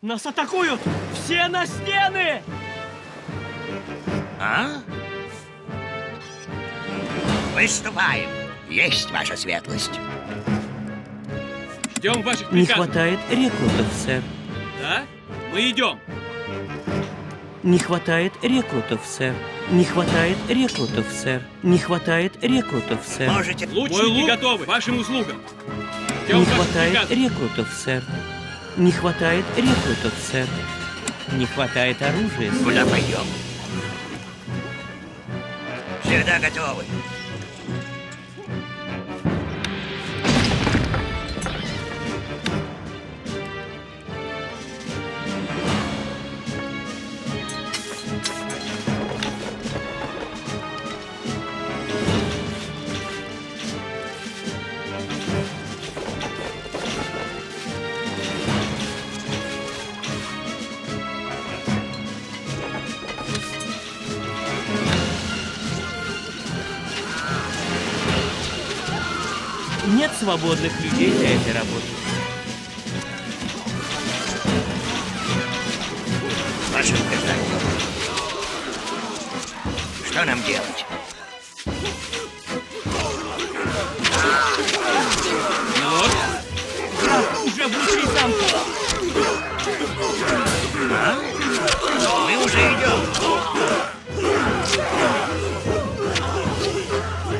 Нас атакуют! Все на стены! А? Выступаем. Есть ваша светлость. Ждем ваших Не приказов. хватает рекрутов, сэр. Да? Мы идем. Не хватает рекрутов, сэр. Не хватает рекрутов, сэр. Не хватает рекрутов, сэр. Можете... Лучники лук- готовы. Вашим услугам. Ждем Не хватает приказов. рекрутов, сэр. Не хватает рекрутов, сэр. Не хватает оружия. Куда пойдем? Всегда готовы. Свободных людей для этой работы. Ваше приказание. Что нам делать? Милорд, Уже внутри замка! Мы уже идем.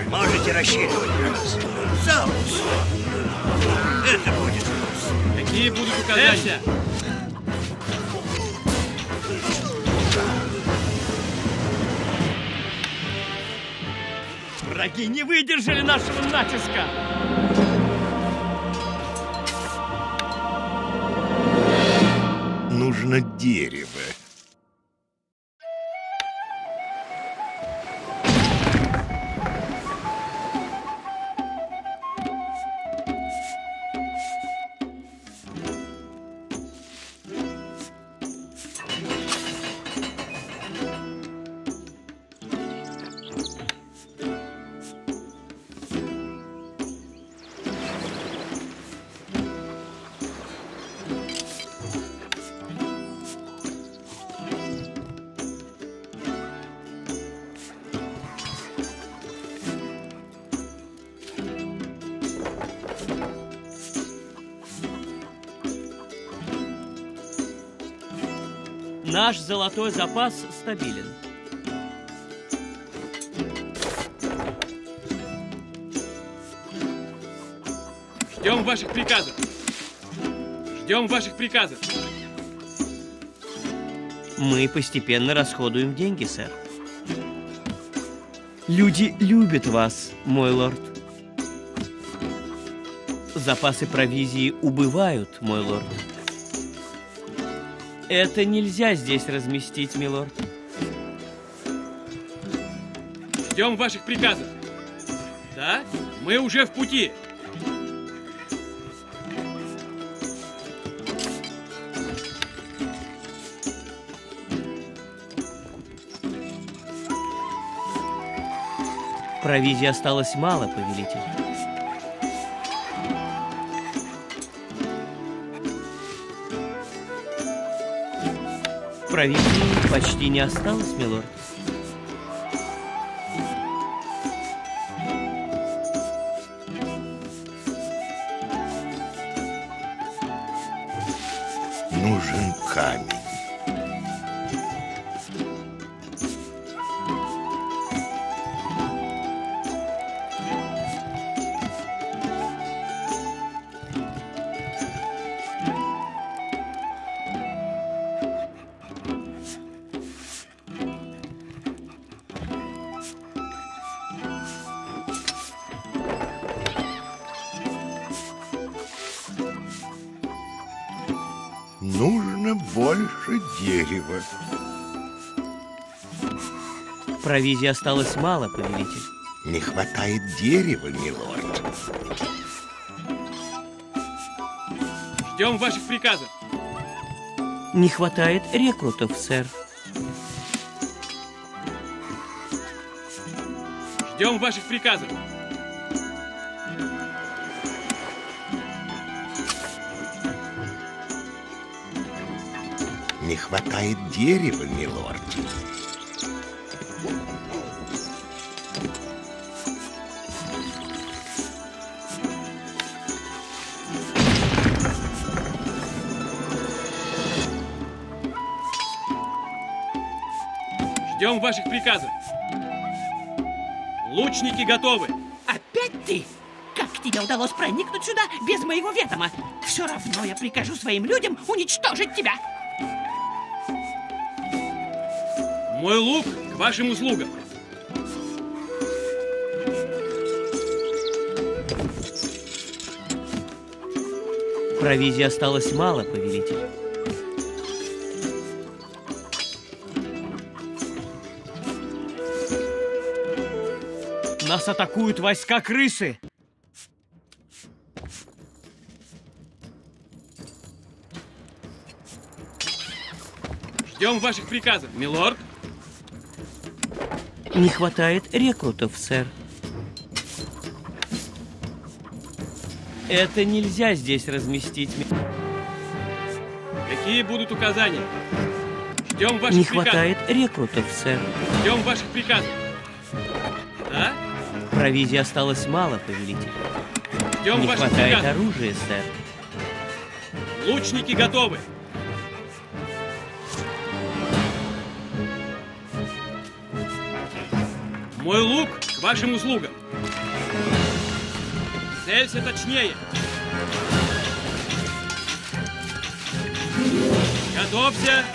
Можете рассчитывать на нас. Запуск. Это будет какие будут указания? Враги не выдержали нашего натиска! Нужно дерево. Наш золотой запас стабилен. Ждем ваших приказов. Ждем ваших приказов. Мы постепенно расходуем деньги, сэр. Люди любят вас, мой лорд. Запасы провизии убывают, мой лорд. Это нельзя здесь разместить, милорд. Ждем ваших приказов. Да? Мы уже в пути. Провизии осталось мало, повелитель. Провизии почти не осталось, милорд. Нужен камень. Нужно больше дерева. Провизии осталось мало, повелитель. Не хватает дерева, милорд. Ждем ваших приказов. Не хватает рекрутов, сэр. Ждем ваших приказов. Не хватает дерева, милорд. Ждем ваших приказов. Лучники готовы. Опять ты? Как тебе удалось проникнуть сюда без моего ведома? Все равно я прикажу своим людям уничтожить тебя. Мой лук к вашим услугам. Провизии осталось мало, повелитель. Нас атакуют войска крысы. Ждем ваших приказов, милорд. Не хватает рекрутов, сэр. Это нельзя здесь разместить. Какие будут указания? Ждем ваших Не приказов. хватает рекрутов, сэр. Ждем ваших приказов. Да? Провизии осталось мало, повелитель. Ждем Не ваших хватает приказов. оружия, сэр. Лучники готовы. Мой лук к вашим услугам. Целься точнее. Готовься.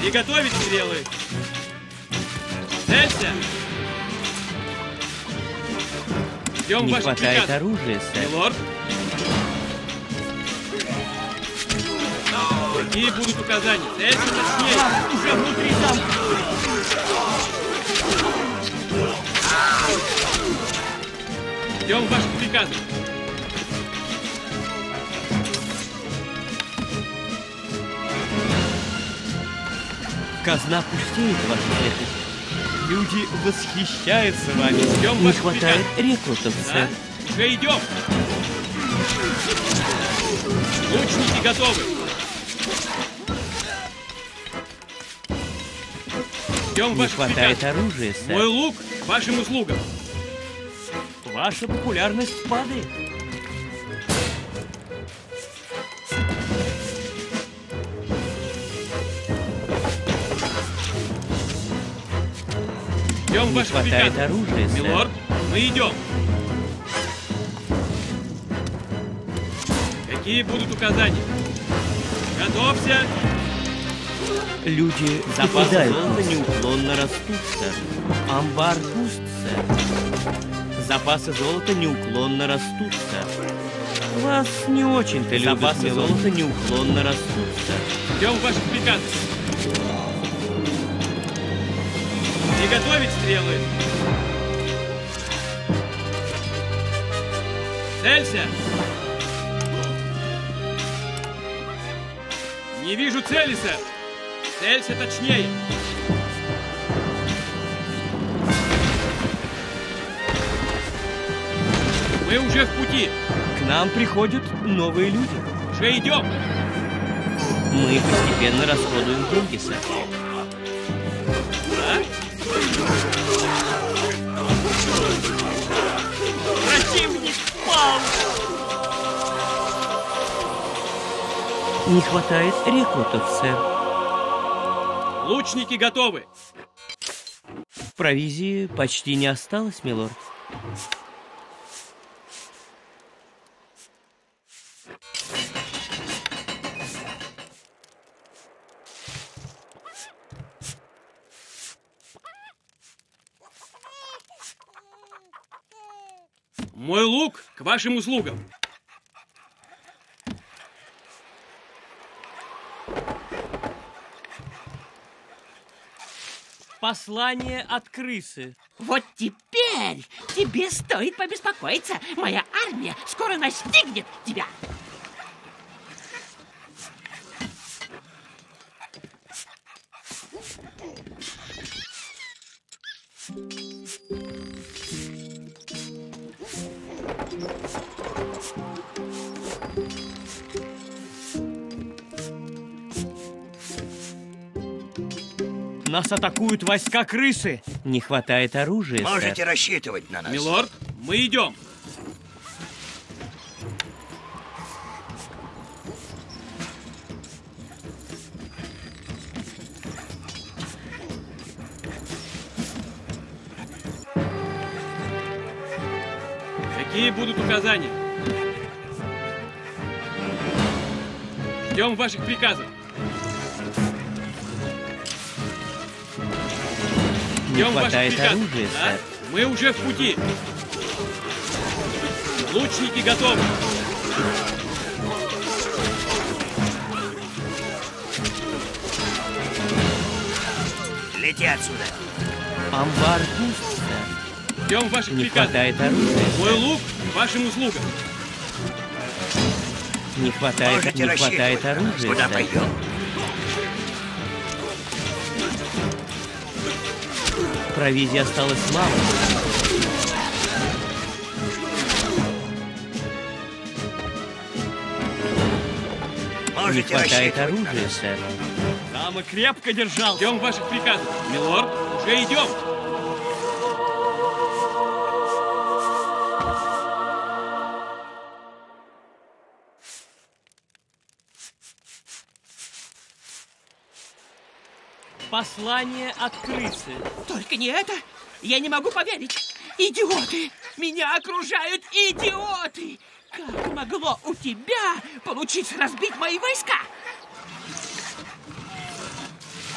Приготовить стрелы. Целься. Ждем Не хватает приказов. оружия, сэр. Милорд. Какие будут указания? Целься точнее. Уже внутри замка. Ждем ваших приказов. Казна пустеет, ваша светлость. Люди восхищаются вами. Ждем Не хватает рекрутов, Да? сэр. Уже идем. Лучники готовы. Ждем Не хватает приказов. оружия, Мой сэр. лук к вашим услугам. Ваша популярность падает. Ждем Не хватает оружия, сэр. Милорд, мы идем. Какие будут указания? Готовься. Люди золота неуклонно растут, сэр. Амбар сэр. Запасы золота неуклонно растут, сэр. Вас не очень-то любят, Запасы золота неуклонно растут, сэр. Ждем ваших приказов. Приготовить стрелы. Целься. Не вижу цели, сэр. Целься точнее. Мы уже в пути. К нам приходят новые люди. Уже идем. Мы постепенно расходуем деньги, сэр. Да? Противник пал! Не хватает рекрутов, сэр. Лучники готовы. Провизии почти не осталось, милорд. Мой лук к вашим услугам. Послание от крысы. Вот теперь тебе стоит побеспокоиться. Моя армия скоро настигнет тебя. Нас атакуют войска крысы. Не хватает оружия. Можете сэр. рассчитывать на нас. Милорд, мы идем. Указания? Ждем ваших приказов. Не Ждем ваших хватает приказов. оружия, Да? сэр. Мы уже в пути. Лучники готовы. Лети отсюда. Амбар пуст, сэр. Ждем ваших Не приказов. хватает оружия. Мой лук вашим услугам. Не хватает, Можете не хватает оружия, Куда сэр. пойдем? Провизии осталось мало. Не Можете хватает рассчитывать на оружия, сэр. Там и крепко держал. Ждем ваших приказов. Милорд, уже идем. Послание от крысы. Только не это. Я не могу поверить. Идиоты! Меня окружают идиоты! Как могло у тебя получиться разбить мои войска?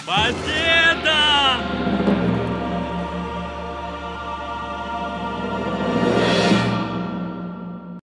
Потери!